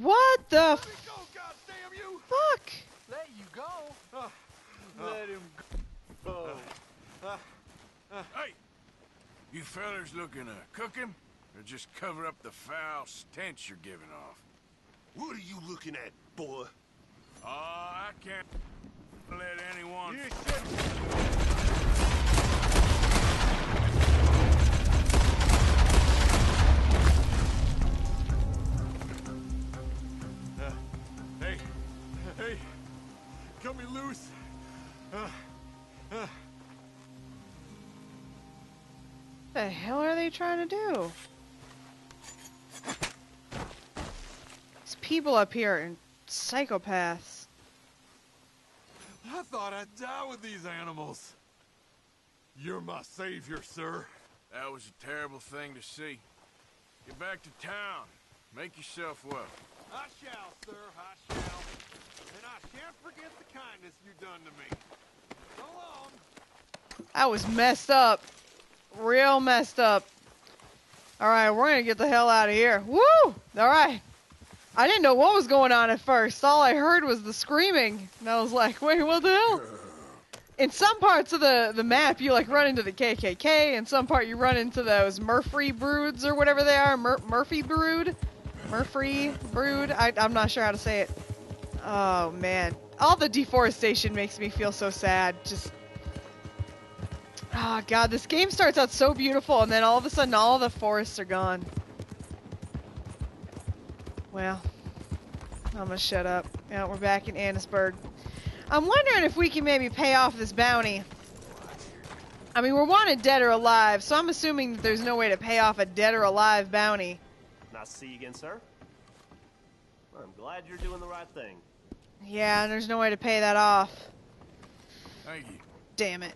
What the Let me go, goddamn you! fuck? Let you go? Let him go. Hey! You fellers looking to cook him? Or just cover up the foul stench you're giving off? What are you looking at, boy? Oh, I can't let anyone... You Uh, The hell are they trying to do? These people up here are psychopaths. I thought I'd die with these animals. You're my savior, sir. That was a terrible thing to see. Get back to town. Make yourself well. I shall, sir, I shall. And I shan't forget the kindness you've done to me. So long. That was messed up. Real messed up. Alright, we're gonna get the hell out of here. Woo! Alright. I didn't know what was going on at first. All I heard was the screaming. And I was like, wait, what the hell? In some parts of the, the map, you like run into the KKK. In some part, you run into those Murphy broods or whatever they are. Mur- Murphy brood? Murphy brood? I, I'm not sure how to say it. Oh, man. All the deforestation makes me feel so sad. Just Oh god, this game starts out so beautiful and then all of a sudden all the forests are gone. Well, I'm gonna shut up. Yeah, we're back in Annesburg. I'm wondering if we can maybe pay off this bounty. I mean, we're wanted dead or alive, so I'm assuming that there's no way to pay off a dead or alive bounty. Nice to see you again, sir. I'm glad you're doing the right thing. Yeah, and there's no way to pay that off. Thank you. Damn it.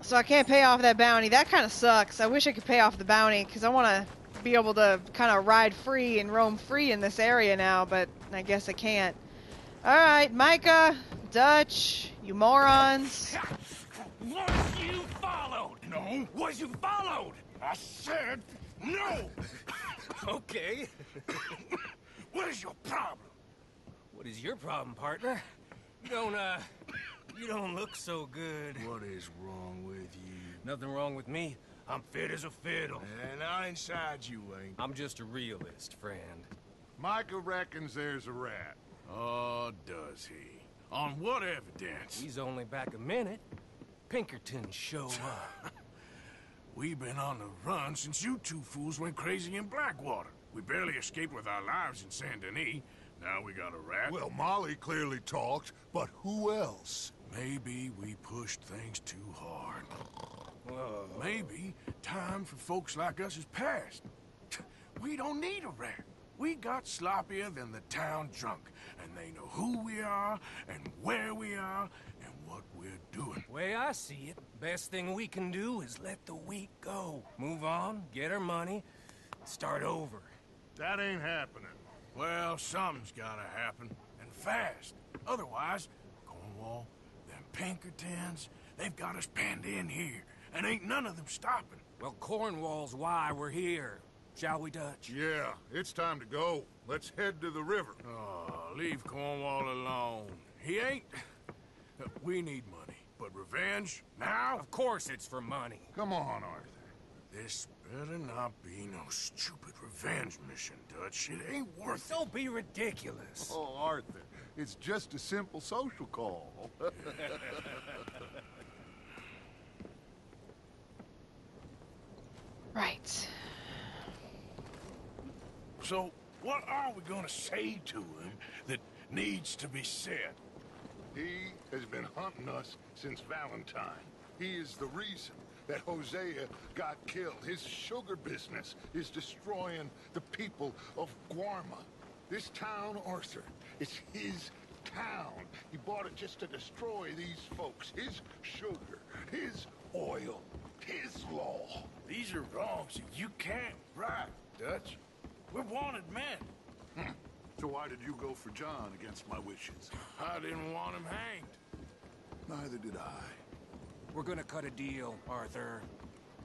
So I can't pay off that bounty. That kind of sucks. I wish I could pay off the bounty because I want to be able to kind of ride free and roam free in this area now, but I guess I can't. Alright, Micah, Dutch, you morons. Was you followed? No. Was you followed? I said no. Okay. what is your problem? What is your problem, partner? Don't, uh, you don't look so good. What is wrong with you? Nothing wrong with me. I'm fit as a fiddle. And I inside you ain't. I'm just a realist, friend. Micah reckons there's a rat. Oh, does he? On what evidence? He's only back a minute. Pinkerton show up. We've been on the run since you two fools went crazy in Blackwater. We barely escaped with our lives in Saint Denis. Now we got a rat. Well, Molly clearly talked, but who else? Maybe we pushed things too hard. Whoa. Maybe time for folks like us is past. We don't need a rat. We got sloppier than the town drunk, and they know who we are, and where we are, and what we're doing. Way I see it, best thing we can do is let the week go. Move on, get our money, start over. That ain't happening. Well, something's gotta happen, and fast. Otherwise, Cornwall, them Pinkertons, they've got us penned in here, and ain't none of them stopping. Well, Cornwall's why we're here. Shall we, Dutch? Yeah, it's time to go. Let's head to the river. Oh, leave Cornwall alone. He ain't... We need money, but revenge, now? Of course it's for money. Come on, Arthur. This better not be no stupid revenge mission, Dutch. It ain't worth it. Don't be ridiculous. Oh, Arthur, it's just a simple social call. Right. So, what are we gonna say to him that needs to be said? He has been hunting us since Valentine. He is the reason that Hosea got killed. His sugar business is destroying the people of Guarma. This town, Arthur, is his town. He bought it just to destroy these folks. His sugar, his oil, his law. These are wrongs that you can't right, Dutch. We're wanted men. Hmm. So why did you go for John against my wishes? I didn't want him hanged. Neither did I. We're gonna cut a deal, Arthur.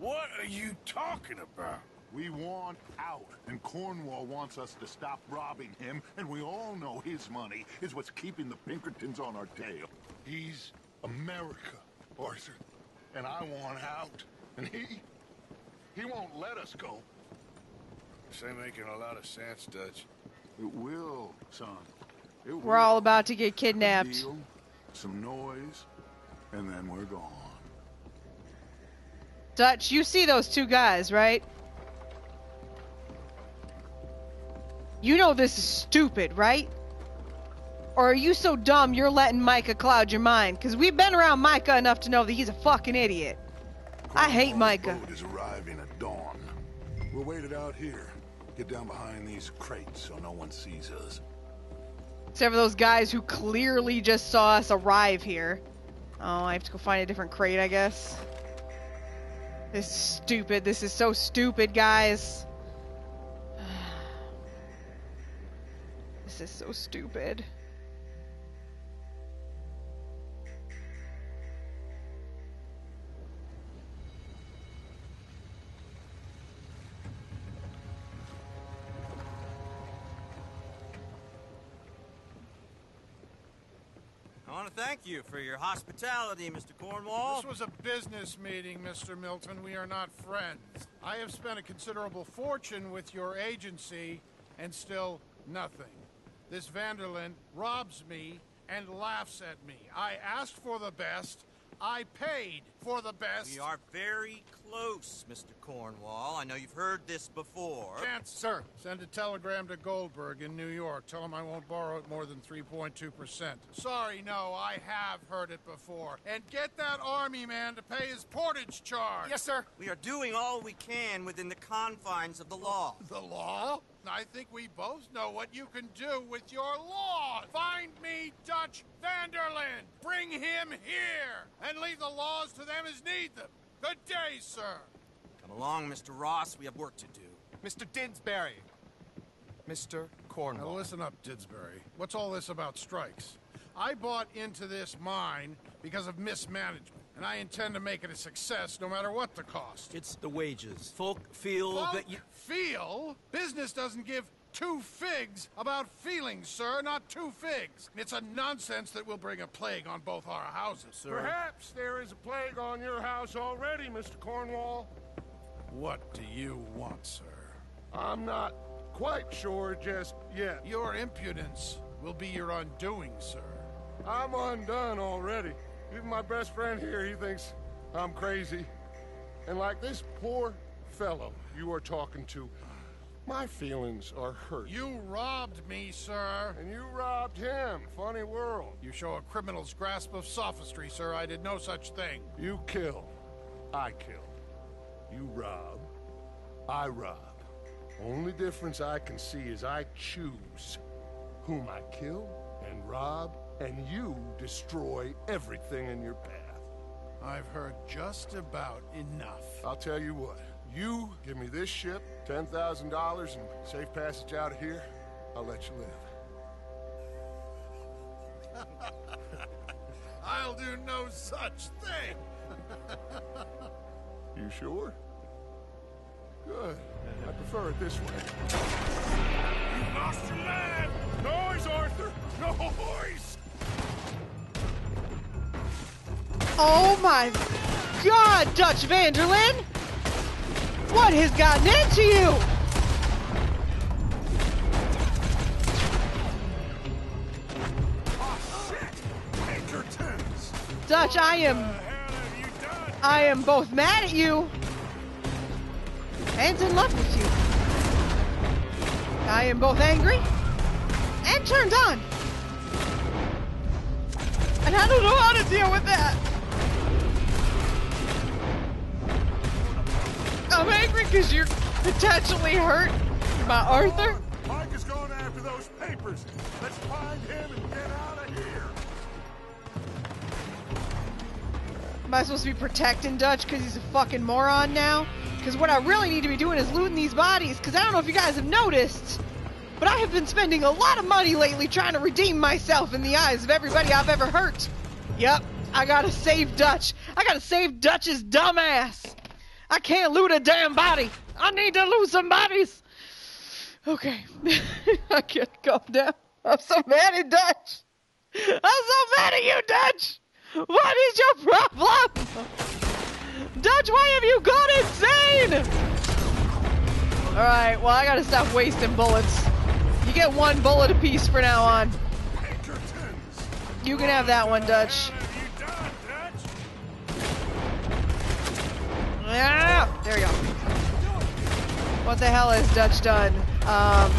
What are you talking about? We want out, and Cornwall wants us to stop robbing him, and we all know his money is what's keeping the Pinkertons on our tail. He's America, Arthur, and I want out, and he, he won't let us go. This ain't making a lot of sense, Dutch. It will, son. It We're all about to get kidnapped. Deal, some noise, and then we're gone. Dutch, you see those two guys, right? You know this is stupid, right? Or are you so dumb you're letting Micah cloud your mind? Because we've been around Micah enough to know that he's a fucking idiot. I hate Micah. is arriving at dawn. We're wait it out here. Get down behind these crates so no one sees us. Except for those guys who clearly just saw us arrive here. Oh, I have to go find a different crate, I guess. This is stupid. This is so stupid, guys. This is so stupid. I want to thank you for your hospitality, Mr. Cornwall. This was a business meeting, Mr. Milton. We are not friends. I have spent a considerable fortune with your agency, and still nothing. This Van der Linde robs me and laughs at me. I asked for the best. I paid for the best. We are very close, Mr. Cornwall. I know you've heard this before. Can't, sir. Send a telegram to Goldberg in New York. Tell him I won't borrow it more than 3.2%. Sorry, no, I have heard it before. And get that army man to pay his portage charge. Yes, sir. We are doing all we can within the confines of the law. The law? I think we both know what you can do with your law. Find me Dutch Van der Linde. Bring him here. And leave the laws to them as need them. Good day, sir. Come along, Mr. Ross. We have work to do. Mr. Didsbury. Mr. Now listen up, Didsbury. What's all this about strikes? I bought into this mine because of mismanagement, and I intend to make it a success no matter what the cost. It's the wages. Folk feel Folk that you. feel business doesn't give two figs about feelings, sir, not two figs. It's a nonsense that will bring a plague on both our houses, sir. Perhaps there is a plague on your house already, Mr. Cornwall. What do you want, sir? I'm not quite sure just yet. Your impudence will be your undoing, sir. I'm undone already. Even my best friend here, he thinks I'm crazy. And like this poor fellow you are talking to, my feelings are hurt. You robbed me, sir. And you robbed him. Funny world. You show a criminal's grasp of sophistry, sir. I did no such thing. You kill. I kill. You rob. I rob. Only difference I can see is I choose whom I kill and rob, and you destroy everything in your path. I've heard just about enough. I'll tell you what. You give me this ship, $10,000, and safe passage out of here, I'll let you live. I'll do no such thing. You sure? Good. I prefer it this way. You lost your man! Noise, Arthur! Noise! Oh my god, Dutch Van der Linde! What has gotten into you? Dutch, I am? I am both mad at you and in love with you. I am both angry and turned on. And I don't know how to deal with that. I'm angry because you're potentially hurt by Arthur. Mike is going after those papers. Let's find him and get out of here. Am I supposed to be protecting Dutch because he's a fucking moron now? Because what I really need to be doing is looting these bodies. Because I don't know if you guys have noticed, but I have been spending a lot of money lately trying to redeem myself in the eyes of everybody I've ever hurt. Yep, I gotta save Dutch. I gotta save Dutch's dumb ass. I can't loot a damn body. I need to lose some bodies. Okay. I can't calm down. I'm so mad at Dutch. I'm so mad at you, Dutch. What is your problem? Dutch, why have you gone insane? Alright, well, I gotta stop wasting bullets. You get one bullet apiece for now on. You can have that one, Dutch. Yeah, there you go. What the hell is Dutch done? Um,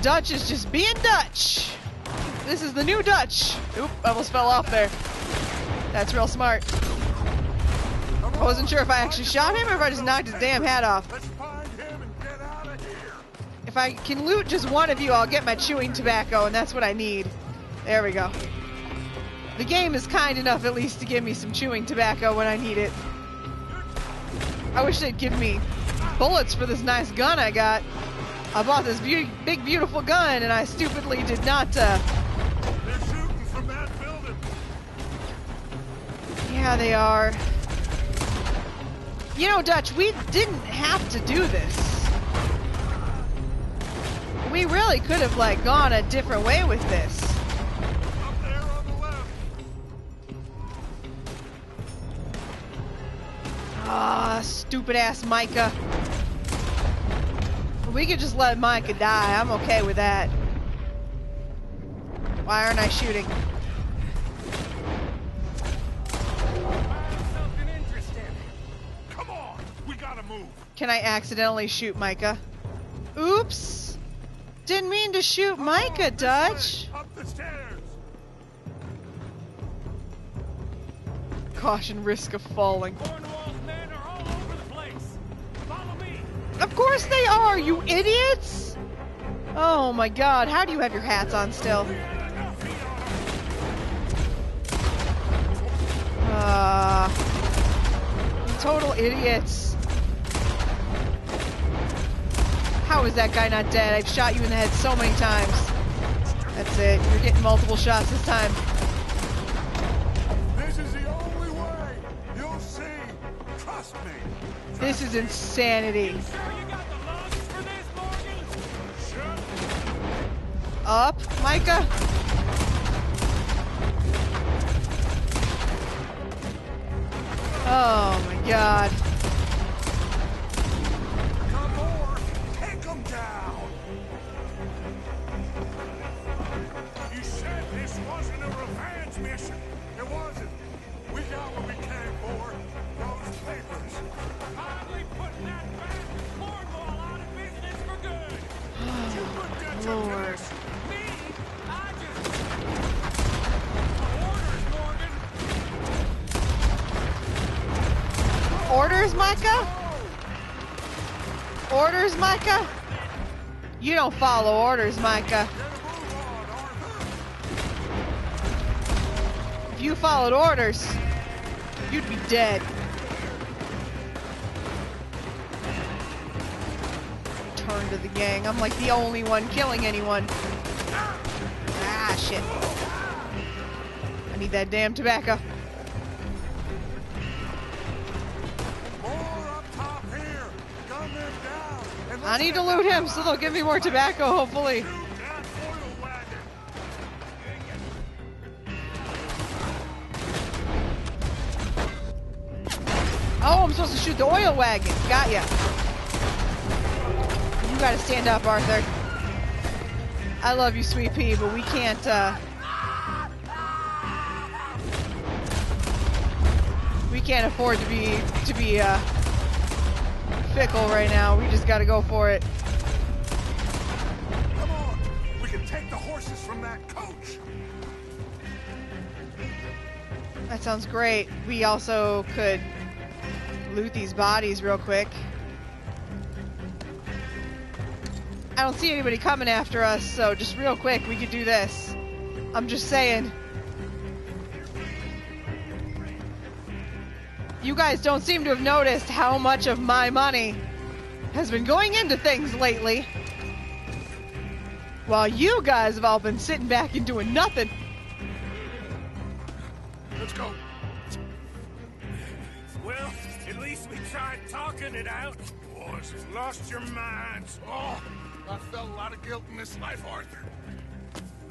Dutch is just being Dutch. This is the new Dutch. Oop, I almost fell off there. That's real smart. I wasn't sure if I actually shot him or if I just knocked his damn hat off. If I can loot just one of you, I'll get my chewing tobacco, and that's what I need. There we go. The game is kind enough at least to give me some chewing tobacco when I need it. I wish they'd give me bullets for this nice gun I got. I bought this be big, beautiful gun, and I stupidly did not, uh... They're shooting from that building. Yeah, they are. You know, Dutch, we didn't have to do this. We really could have, like, gone a different way with this. Stupid ass Micah. We could just let Micah die. I'm okay with that. Why aren't I shooting? Come on, we gotta move. Can I accidentally shoot Micah? Oops! Didn't mean to shoot Micah, Dutch. Up the stairs. Caution risk of falling. Cornwall's Of course they are, you idiots! Oh my god, how do you have your hats on still? Uh, total idiots. How is that guy not dead? I've shot you in the head so many times. That's it. You're getting multiple shots this time. This is the only way. You'll see. Trust me. This is insanity. Up, Micah? Oh my god. Come Micah? Orders, Micah? You don't follow orders, Micah. If you followed orders, you'd be dead. Turn to the gang. I'm like the only one killing anyone. Ah, shit. I need that damn tobacco. I need to loot him so they'll give me more tobacco, hopefully. Oh, I'm supposed to shoot the oil wagon. Got ya. You gotta stand up, Arthur. I love you, Sweet Pea, but we can't, uh... We can't afford to be, to be, uh... Fickle right now. We just gotta go for it. Come on. We can take the horses from that coach. That sounds great. We also could loot these bodies real quick. I don't see anybody coming after us, so just real quick, we could do this. I'm just saying. You guys don't seem to have noticed how much of my money has been going into things lately. While you guys have all been sitting back and doing nothing. Let's go. Well, at least we tried talking it out. Boys have lost your minds. Oh, I felt a lot of guilt in this life, Arthur.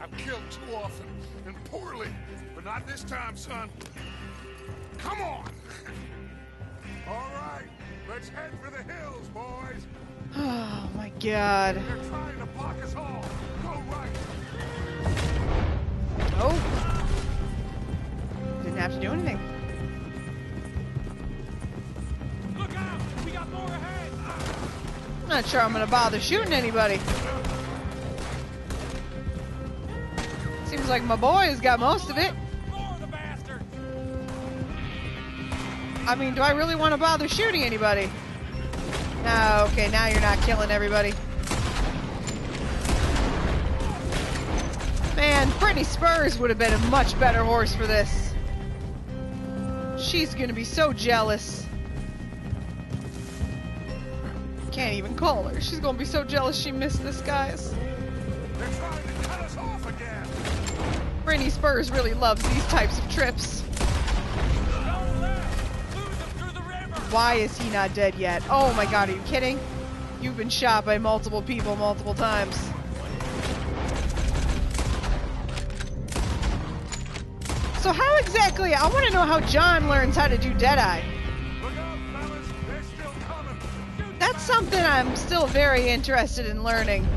I've killed too often and poorly, but not this time, son. Come on! All right, let's head for the hills, boys. Oh my god. They're trying to block us all. Go right. Oh. Didn't have to do anything. Look out! We got more ahead! I'm not sure I'm gonna bother shooting anybody. Seems like my boy's got most of it. I mean, do I really want to bother shooting anybody? No, okay, now you're not killing everybody. Man, Brittany Spurs would have been a much better horse for this. She's gonna be so jealous. Can't even call her. She's gonna be so jealous she missed this, guys. They're trying to cut us off again. Brittany Spurs really loves these types of trips. Why is he not dead yet? Oh my god, are you kidding? You've been shot by multiple people multiple times. So how exactly, I want to know how John learns how to do Deadeye. That's something I'm still very interested in learning.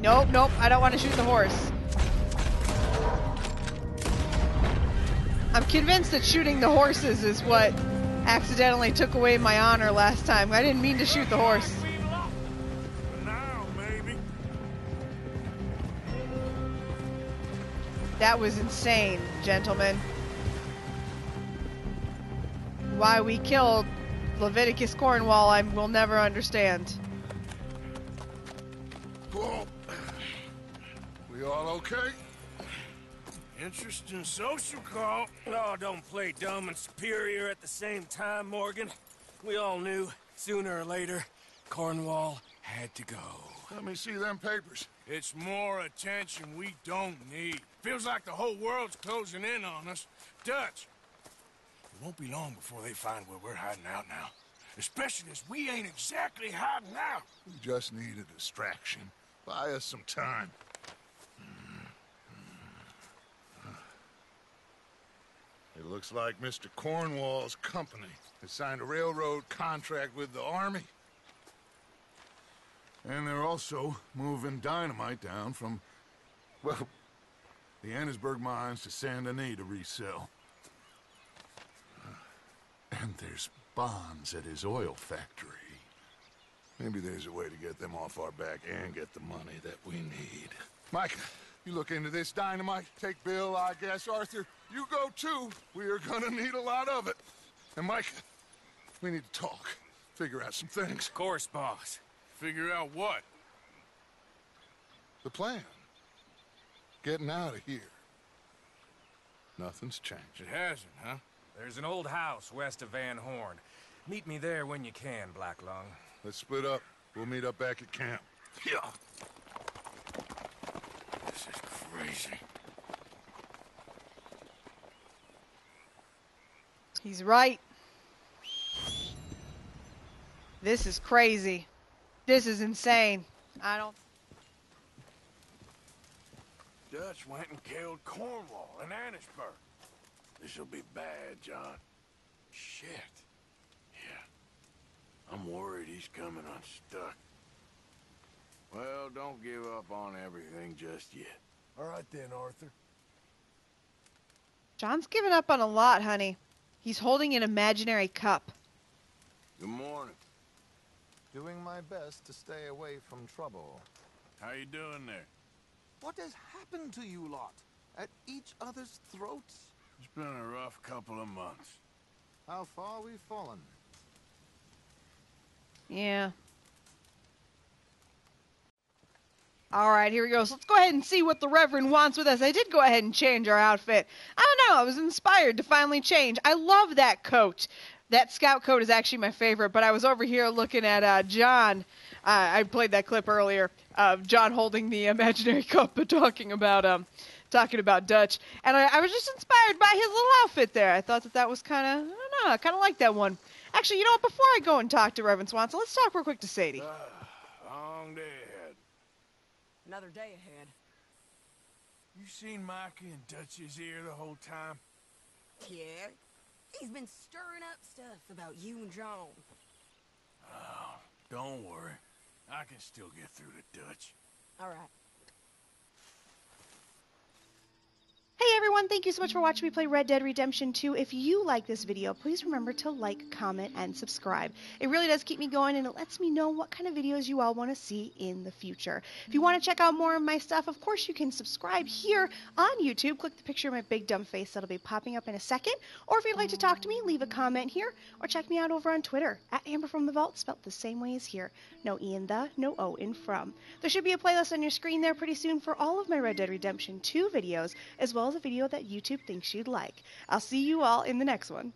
Nope, nope, I don't want to shoot the horse. I'm convinced that shooting the horses is what accidentally took away my honor last time. I didn't mean to shoot the horse. That was insane, gentlemen. Why we killed Leviticus Cornwall, I will never understand. We all okay? Interesting social call. Oh, don't play dumb and superior at the same time, Morgan. We all knew, sooner or later, Cornwall had to go. Let me see them papers. It's more attention we don't need. Feels like the whole world's closing in on us. Dutch, it won't be long before they find where we're hiding out now. Especially as we ain't exactly hiding out. We just need a distraction. Buy us some time. It looks like Mr. Cornwall's company has signed a railroad contract with the Army. And they're also moving dynamite down from, well, the Annesburg mines to Saint Denis to resell. And there's bonds at his oil factory. Maybe there's a way to get them off our back and get the money that we need. Mike, you look into this dynamite. Take Bill, I guess. Arthur, you go too. We are gonna need a lot of it. And Mike, we need to talk. Figure out some things. Of course, boss. Figure out what? The plan. Getting out of here. Nothing's changed. It hasn't, huh? There's an old house west of Van Horn. Meet me there when you can, Black Lung. Let's split up. We'll meet up back at camp. Yeah. This is crazy. He's right. This is crazy. This is insane. I don't. Dutch went and killed Cornwall in Annesburg. This'll be bad, John. Shit. Yeah. I'm worried he's coming unstuck. Well, don't give up on everything just yet. All right then, Arthur. John's given up on a lot, honey. He's holding an imaginary cup. Good morning. Doing my best to stay away from trouble. How you doing there? What has happened to you lot? At each other's throats? It's been a rough couple of months. How far we've fallen. Yeah. All right, here we go. So let's go ahead and see what the Reverend wants with us. I did go ahead and change our outfit. I don't know. I was inspired to finally change. I love that coat. That scout coat is actually my favorite, but I was over here looking at uh, John. Uh, I played that clip earlier of John holding the imaginary cup but talking about um, talking about Dutch, and I, I was just inspired by his little outfit there. I thought that that was kind of I don't know, I kind of like that one. Actually, you know what? Before I go and talk to Reverend Swanson, let's talk real quick to Sadie. Long day ahead. Another day ahead. You seen Mikey and Dutch's ear the whole time? Yeah. He's been stirring up stuff about you and John. Oh, don't worry. I can still get through to Dutch. All right. Hey everyone, thank you so much for watching me play Red Dead Redemption 2. If you like this video, please remember to like, comment, and subscribe. It really does keep me going and it lets me know what kind of videos you all want to see in the future. If you want to check out more of my stuff, of course you can subscribe here on YouTube. Click the picture of my big dumb face that'll be popping up in a second. Or if you'd like to talk to me, leave a comment here or check me out over on Twitter at Amber from the Vault, spelled the same way as here. No E in the, no O in from. There should be a playlist on your screen there pretty soon for all of my Red Dead Redemption 2 videos, as well as a video that YouTube thinks you'd like. I'll see you all in the next one.